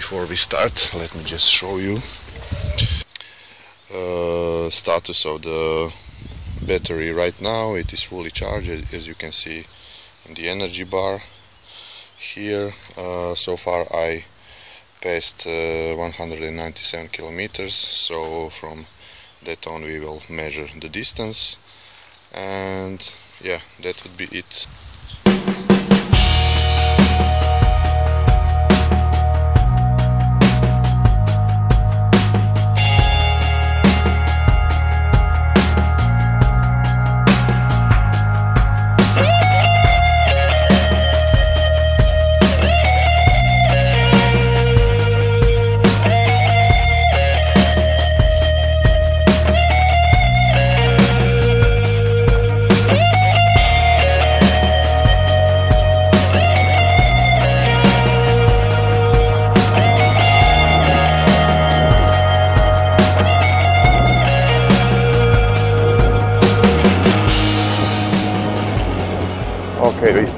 before we start let me just show you uh, status of the battery right now. It is fully charged as you can see in the energy bar here. Uh, so far I passed uh, 197 kilometers so from that on we will measure the distance. And yeah that would be it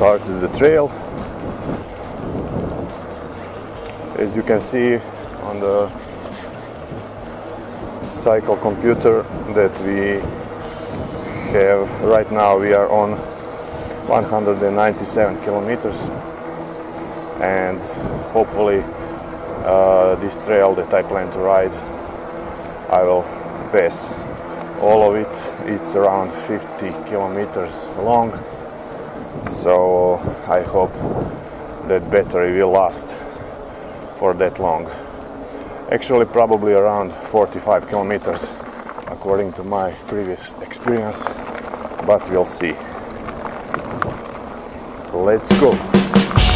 started the trail. As you can see on the cycle computer that we have right now we are on 197 kilometers. And hopefully uh, this trail that I plan to ride I will pass all of it. It's around 50 kilometers long so I hope that battery will last for that long. Actually, probably around 45 kilometers, according to my previous experience, but we'll see. Let's go!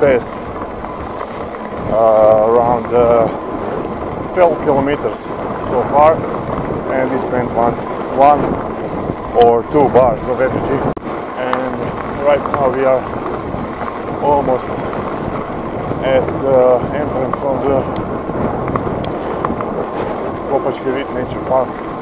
Passed uh, around uh, 12 kilometers so far, and we spent one, one or two bars of energy. And right now we are almost at the entrance of the Kopački Nature Park.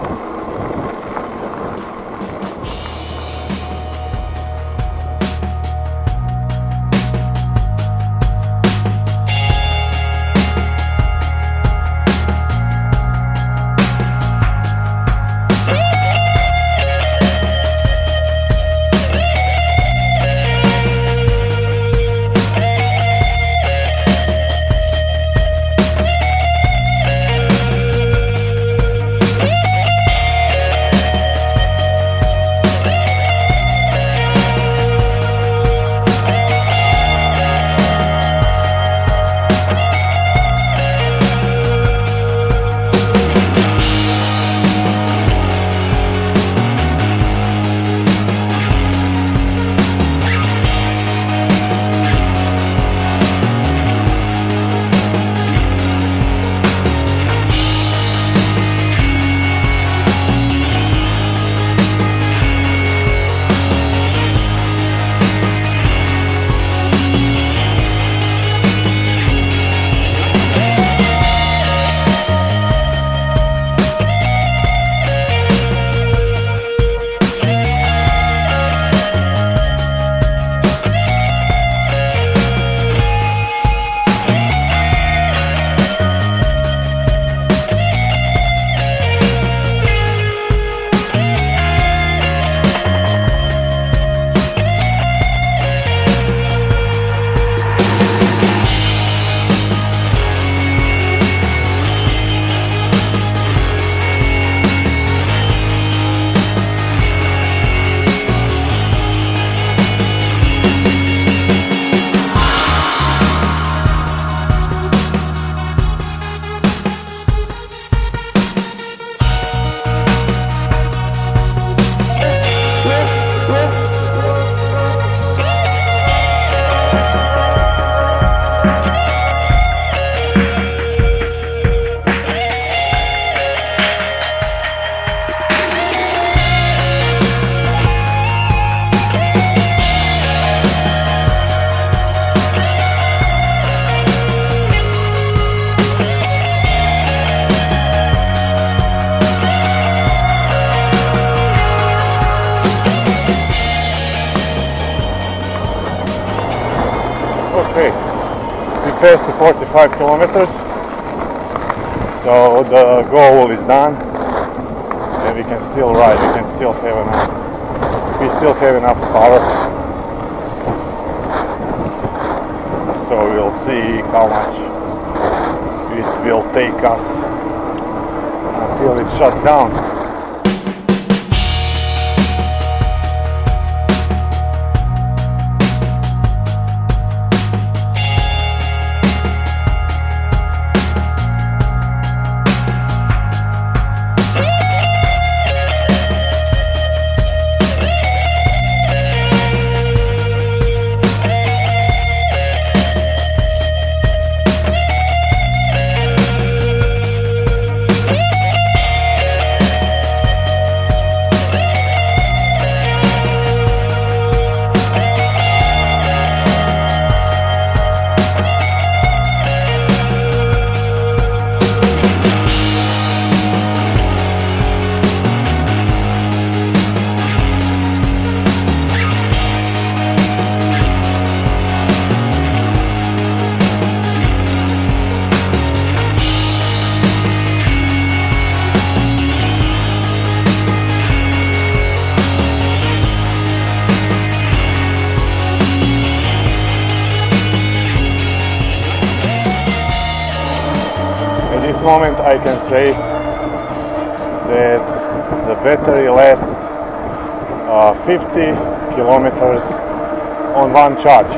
45 kilometers, so the goal is done, and we can still ride. We can still have enough. We still have enough power. So we'll see how much it will take us until it shuts down. Moment I can say that the battery lasts uh, 50 kilometers on one charge.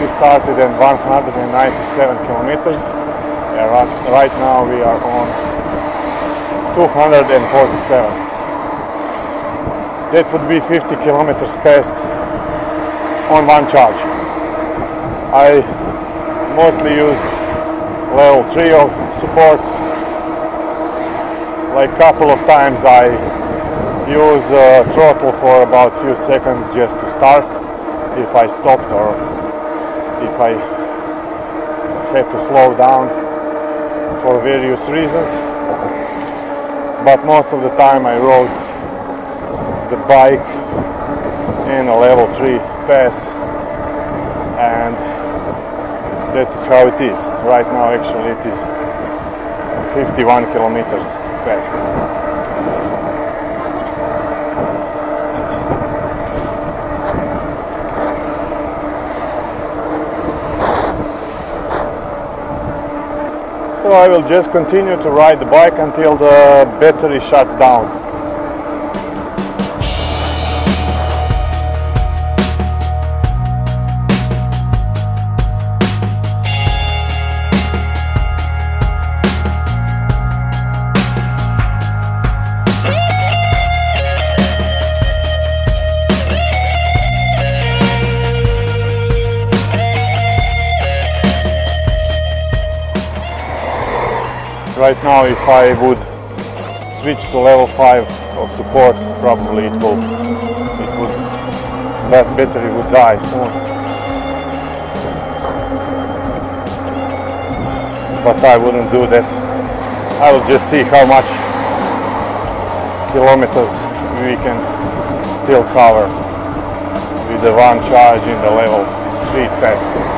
We started at 197 kilometers and right now we are on 247. That would be 50 kilometers passed on one charge. I mostly use level 3 of support. Like couple of times I used the throttle for about few seconds just to start if I stopped or if I had to slow down for various reasons. But most of the time I rode the bike in a level 3 pass and that is how it is. Right now actually it is 51 kilometers fast. So I will just continue to ride the bike until the battery shuts down. Right now if I would switch to level 5 of support probably it will it would that battery would die soon. But I wouldn't do that. I will just see how much kilometers we can still cover with the one charge in the level 3 test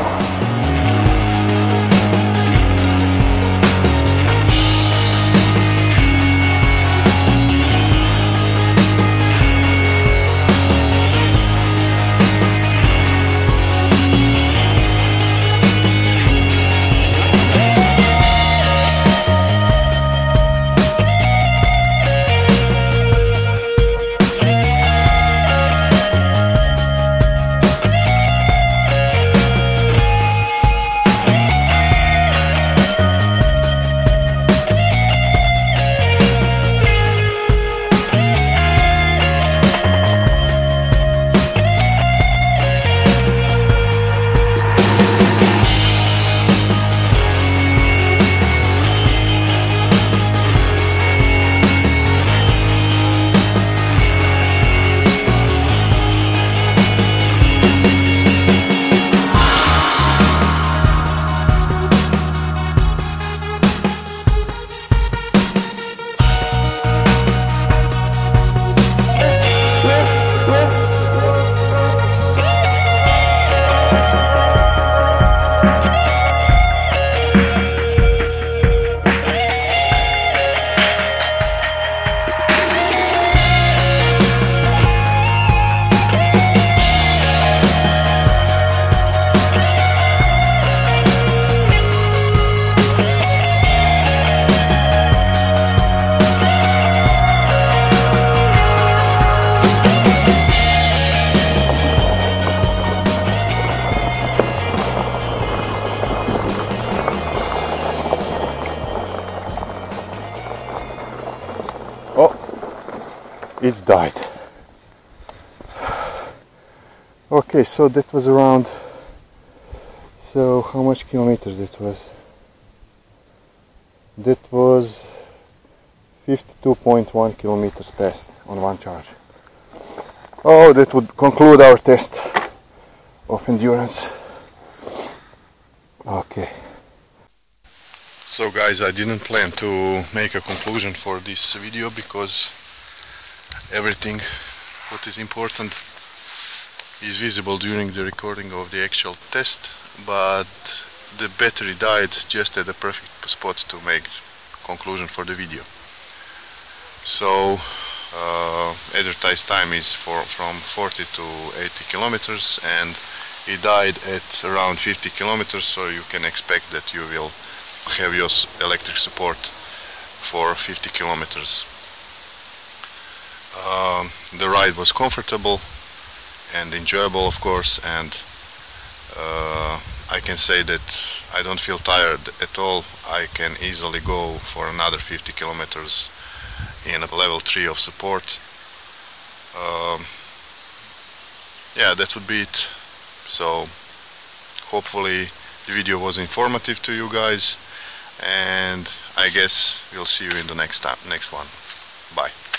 it died. Okay, so that was around. So how much kilometers that was? That was 52.1 kilometers passed on one charge. Oh, that would conclude our test of endurance. Okay. So guys, I didn't plan to make a conclusion for this video because everything what is important is visible during the recording of the actual test, but the battery died just at the perfect spot to make conclusion for the video. So uh, advertised time is for, from 40 to 80 kilometers and it died at around 50 kilometers so you can expect that you will have your electric support for 50 kilometers. Um, the ride was comfortable and enjoyable of course and uh, I can say that I don't feel tired at all. I can easily go for another 50 kilometers in a level 3 of support. Um, yeah, that would be it. So hopefully the video was informative to you guys and I guess we'll see you in the next time, next one. Bye.